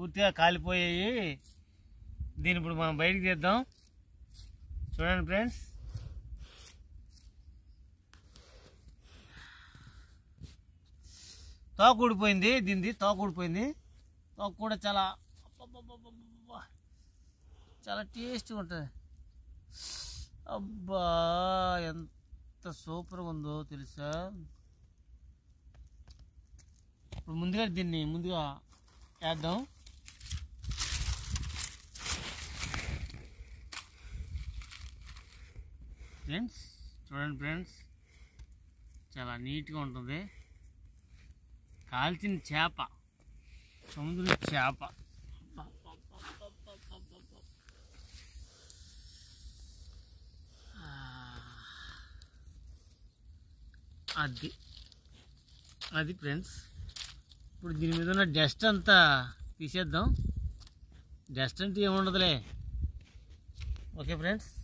పూర్తిగా కాలిపోయాయి. దీన్ని ఇప్పుడు మనం బయటకు తీద్దాం. చూడండి ఫ్రెండ్స్. తోక ఊడిపోయింది. దీనిది తోక ఊడిపోయింది. తోక కూడా చాలా చాలా టేస్ట్గా ఉంటుంది. అబ్బా ఎంత సూపర్గా ఉందో తెలుసా? ఇప్పుడు ముందుగా దీన్ని ముందుగా వేద్దాం. ఫ్రెండ్స్ చూడండి ఫ్రెండ్స్ చాలా నీట్గా ఉంటుంది. కాల్చిన చేప సముద్రం చేప. అది. అది ఫ్రెండ్స్. ఇప్పుడు దీని మీద ఉన్న డస్ట్ అంతా తీసేద్దాం. డస్ట్ అంటే ఏముండదులే. Okay friends?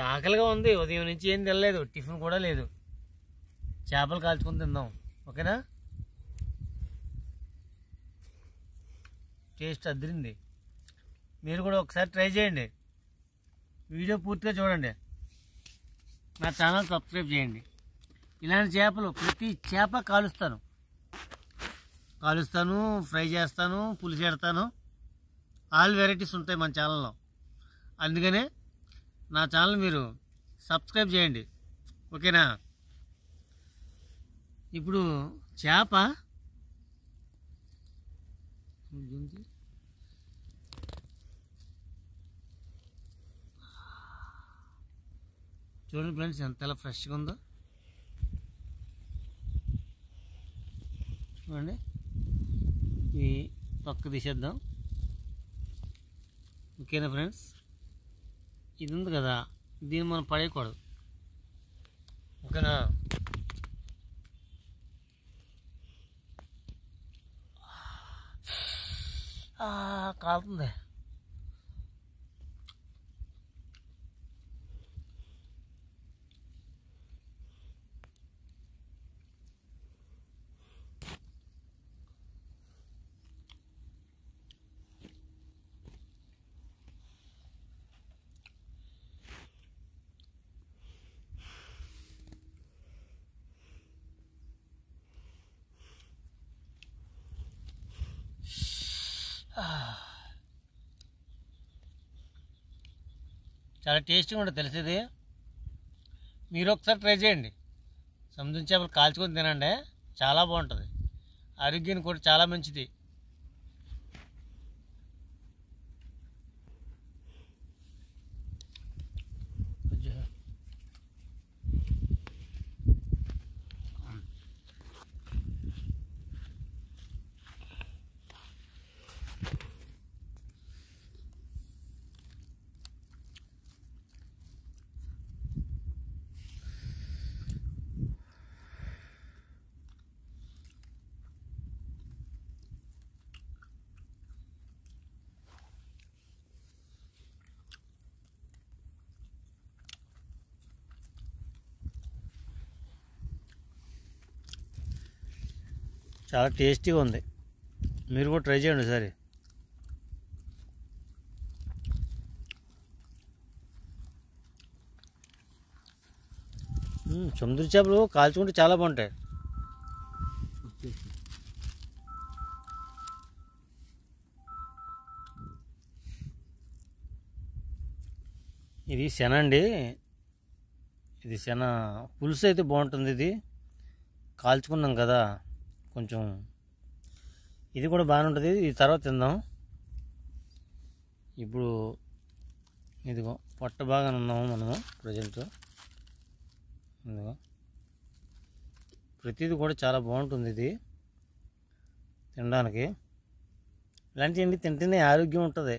ఆకలిగా ఉంది ఉదయం నుంచి ఏం తినలేదు టిఫిన్ కూడా లేదు. చేపలు కాల్చుకొని తిందాం ఓకేనా? టేస్ట్ అదిరింది. మీరు కూడా ఒకసారి ట్రై చేయండి. వీడియో పూర్తిగా చూడండి. నా ఛానల్ సబ్స్క్రైబ్ చేయండి. ఇలాంటి చేపలు ప్రతి చేప కాలుస్తాను. కాలుస్తాను ఫ్రై చేస్తాను పులుసు పెడతాను ఆల్ వెరైటీస్ ఉంటాయి మన ఛానల్లో. అందుకనే నా ఛానల్ మీరు సబ్స్క్రైబ్ చేయండి. ఓకేనా? ఇప్పుడు చేప. చూడండి ఫ్రెండ్స్ ఎంతలా ఫ్రెష్గా ఉందో. చూడండి. ఈ పక్క తీసేద్దాం. ఓకేనా ఫ్రెండ్స్? ఇది ఉంది కదా దీన్ని మనం పడేయకూడదు. ఓకేనా? కాలుతుంది. చాలా టేస్టీగా ఉంటుంది తెలిసేది? మీరు ఒకసారి ట్రై చేయండి. సముద్రం చేపలు కాల్చుకొని తినండి. చాలా బాగుంటుంది. ఆరోగ్యానికి కూడా చాలా మంచిది కొంచెం చాలా టేస్టీగా ఉంది. మీరు కూడా ట్రై చేయండి ఒకసారి. సముద్ర చేపలు కాల్చుకుంటే చాలా బాగుంటాయి. ఇది శన అండి. ఇది శన పులుసు అయితే బాగుంటుంది ఇది. కాల్చుకున్నాం కదా. కొంచెం ఇది కూడా బాగానే ఉంటుంది ఇది తర్వాత తిందాం. ఇప్పుడు ఇదిగో పొట్ట బాగానే ఉన్నాము మనము ప్రజెంట్. ఇదిగో. ప్రతిది కూడా చాలా బాగుంటుంది ఇది తినడానికి. ఇలాంటివన్నీ తింటేనే ఆరోగ్యం ఉంటుంది.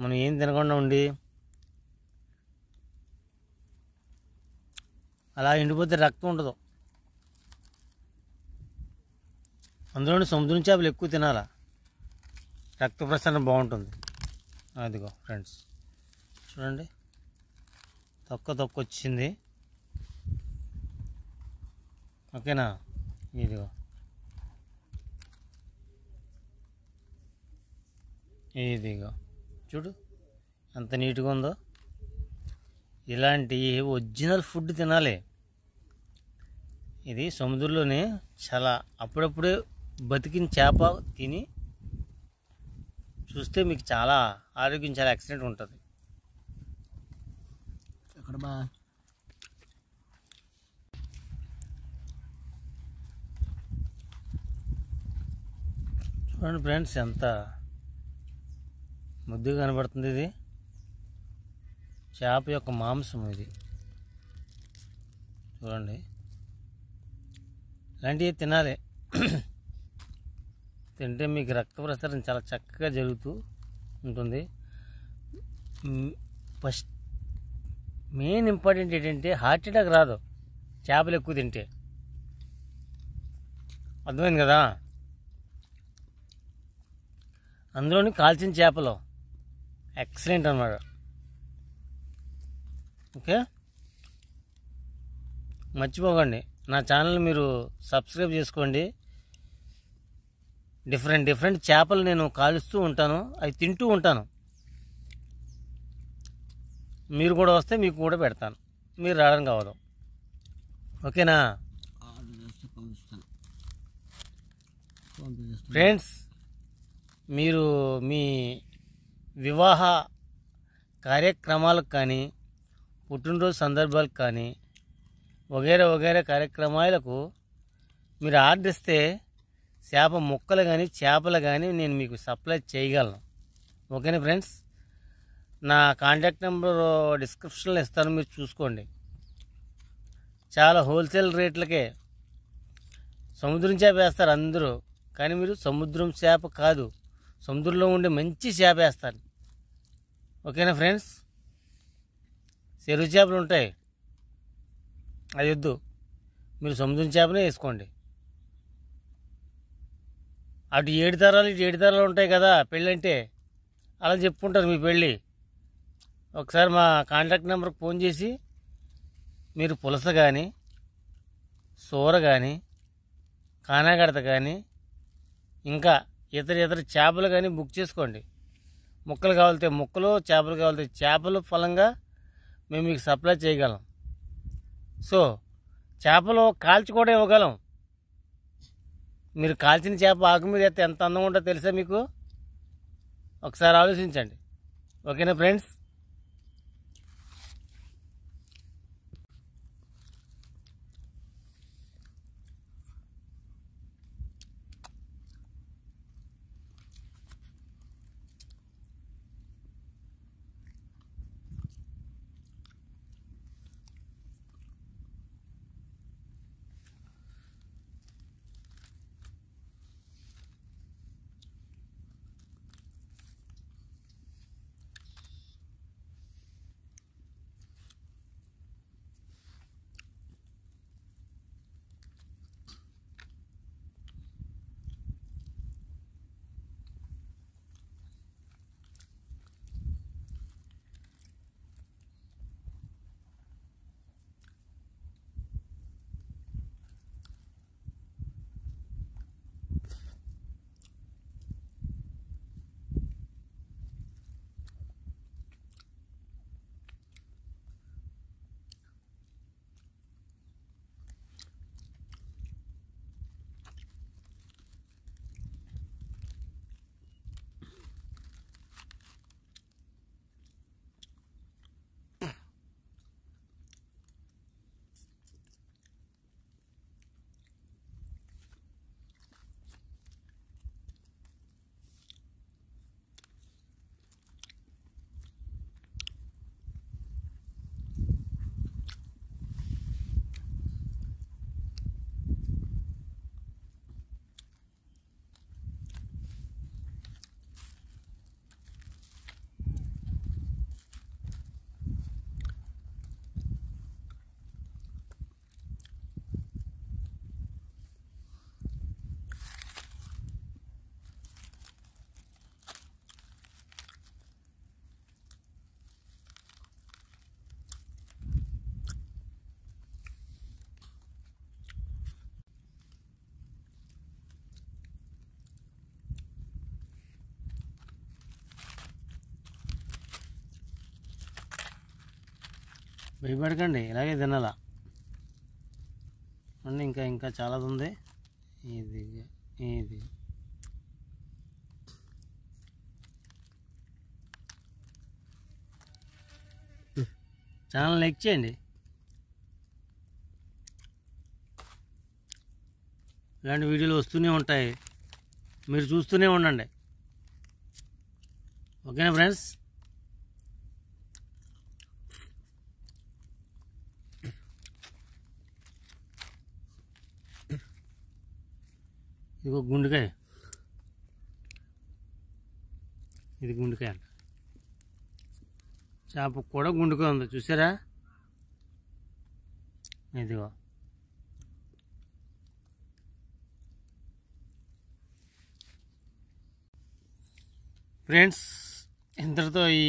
మనం ఏం తినకుండా ఉండి అలా ఎండిపోతే రక్తం ఉండదు. అందులోని సముద్రం చేపలు ఎక్కువ తినాలా? రక్త ప్రసరణ బాగుంటుంది. అదిగో ఫ్రెండ్స్ చూడండి. తొక్క తొక్క వచ్చింది. ఓకేనా? ఇదిగో. ఇదిగో. చూడు. ఎంత నీట్గా ఉందో. ఇలాంటి ఒరిజినల్ ఫుడ్ తినాలి. ఇది సముద్రంలోనే చాలా అప్పుడప్పుడే బతికిన చేప తిని చూస్తే మీకు చాలా ఆరోగ్యం చాలా ఎక్సలెంట్ ఉంటుంది. బా? చూడండి ఫ్రెండ్స్ ఎంత ముద్దుగా కనబడుతుంది ఇది. చేప యొక్క మాంసం ఇది. చూడండి. ఇలాంటివి తినాలి. తింటే మీకు రక్త ప్రసరణ చాలా చక్కగా జరుగుతూ ఉంటుంది. ఫస్ట్ మెయిన్ ఇంపార్టెంట్ ఏంటంటే హార్ట్ అటాక్ రాదు. చేపలు ఎక్కువ తింటే. అర్థమైంది కదా? అందులోని కాల్చిన చేపలు. ఎక్సలెంట్ అన్నమాట ఓకే? మర్చిపోకండి. నా ఛానల్ మీరు సబ్స్క్రైబ్ చేసుకోండి. డిఫరెంట్ డిఫరెంట్ చేపలు నేను కాలుస్తూ ఉంటాను. అవి తింటూ ఉంటాను. మీరు కూడా వస్తే మీకు కూడా పెడతాను. మీరు రావడం కావదు. ఓకేనా? ఫ్రెండ్స్ మీరు మీ వివాహ కార్యక్రమాలకు కానీ పుట్టినరోజు సందర్భాలకు కానీ వగేరే వగేరే కార్యక్రమాలకు మీరు ఆర్డర్ ఇస్తే చేప ముక్కలు కానీ చేపలు కానీ నేను మీకు సప్లై చేయగలను. ఓకేనా ఫ్రెండ్స్? నా కాంటాక్ట్ నెంబర్ డిస్క్రిప్షన్లో ఇస్తాను మీరు చూసుకోండి. చాలా హోల్సేల్ రేట్లకే సముద్రం చేప వేస్తారు అందరూ. కానీ మీరు సముద్రం చేప కాదు. సముద్రంలో ఉండే మంచి చేప వేస్తారు. ఓకేనా ఫ్రెండ్స్? చెరువు చేపలు ఉంటాయి. అది వద్దు. మీరు సముద్రం చేపనే వేసుకోండి. అటు ఏడు తరాలు ఇటు ఏడు తరాలు ఉంటాయి కదా పెళ్ళంటే. అలా చెప్పుకుంటారు మీ పెళ్ళి. ఒకసారి మా కాంటాక్ట్ నెంబర్కి ఫోన్ చేసి మీరు పులస కానీ సూర కానీ కానాగడత కానీ ఇంకా ఇతర ఇతర చేపలు కానీ బుక్ చేసుకోండి. ముక్కలు కావాలితే ముక్కలు చేపలు కావాలితే చేపలు ఫలంగా మేము మీకు సప్లై చేయగలం. సో చేపలు కాల్చి కూడా ఇవ్వగలం. మీరు కాల్చిన చేప ఆకు మీద ఎంత అందంగా ఉంటుందో తెలుసా మీకు? ఒకసారి ఆలోచించండి. ఓకేనా ఫ్రెండ్స్? భయపడకండి ఇలాగే తినాలా? అండి ఇంకా ఇంకా చాలా ఉంది ఇది ఇది. ఛానల్ లైక్ చేయండి. ఇలాంటి వీడియోలు వస్తూనే ఉంటాయి. మీరు చూస్తూనే ఉండండి. ఓకేనా ఫ్రెండ్స్? ఇదిగో గుండెకాయ. ఇది గుండెకాయ అంట. చేప కూడా గుండెకాయ ఉంది చూసారా? ఇదిగో. ఫ్రెండ్స్ ఇంతటితో ఈ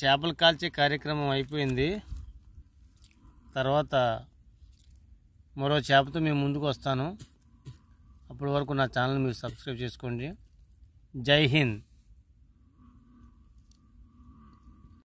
చేపలు కాల్చే కార్యక్రమం అయిపోయింది. తర్వాత మరో చేపతో మేము ముందుకు వస్తాను. అప్పటి వరకు నా ఛానల్ మీరు సబ్స్క్రైబ్ చేసుకోండి. జై హింద్.